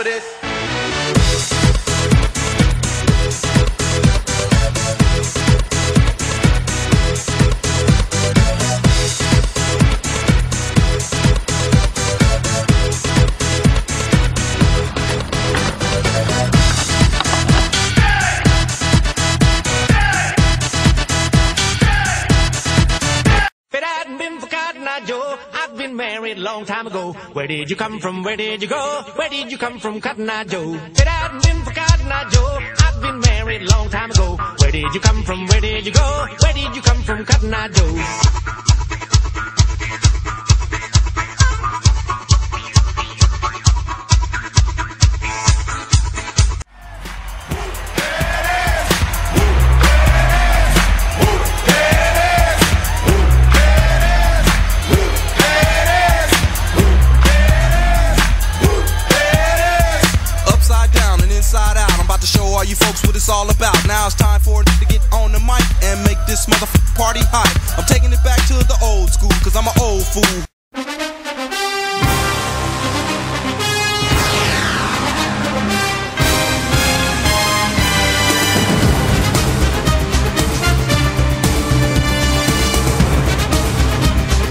for this? If I've been married long time ago. Where did you come from? Where did you go? Where did you come from, Cotton Eye Joe? Hadn't been for Cotton Eye Joe, I'd been married long time ago. Where did you come from? Where did you go? Where did you come from, Cotton Eye Joe? folks what it's all about. Now it's time for to get on the mic and make this motherfucking party hot. I'm taking it back to the old school, cause I'm an old fool.